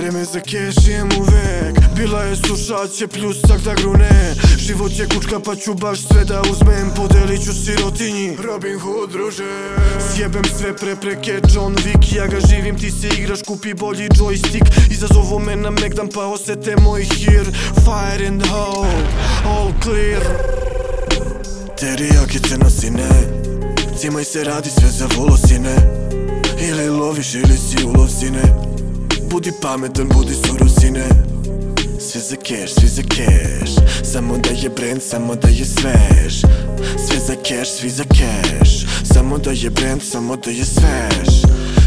Vreme za keš jem uvek Bila je slušaće pljusak da grune. Život je kučka pa ću baš sve da uzmem. Podelit ću sirotinji. Robin Hood druže. Sjebem sve prepreke John Wick. Ja ga živim ti se igraš kupi bolji joystick. Izazovu me na Megdan pa osete moj hir. Fire and hope All clear. Terijakice na sine. Cimaj se radi sve za volosine. Ili loviš ili si ulov sine Budi pametan, budi surov sine Sve za keš, svi za keš Samo da je brand, samo da je svež. Sve za keš, svi za keš Samo da je brand, samo da je svež.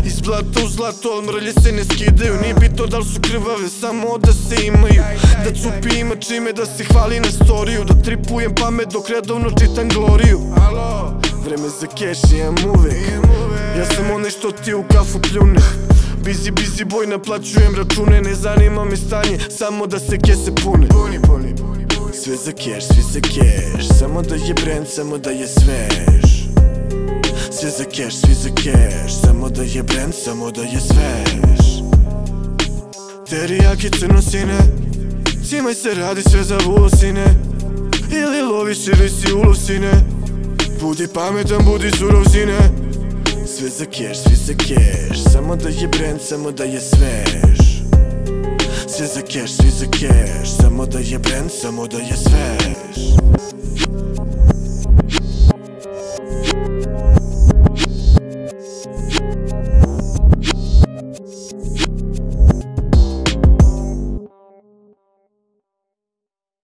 Iz blata u zlato, al mrlje se ne skidaju. Nije bitno da li su krvave, samo da se imaju. Da cupi ima čime da se hvali na storiju. Da tripujem pamet dok redovno čitam gloriju. Vreme za keš imam uvek. Ja sam onaj što ti u kafu pljune Busy, busy boy, naplaćujem račune Ne zanima me stanje, samo da se kese pune. Sve za keš, svi za keš Samo da je brand, samo da je svež. Sve za keš, svi za keš Samo da je brand, samo da je svež. Terijaki crnosine Cimaj se radi sve za volosine Ili loviš ili si ulov sine Budi pametan, budi surov sine Sve za keš, svi za keš Samo da je brand, samo da je svež. Sve za keš, svi za keš Samo da je brand, samo da je svež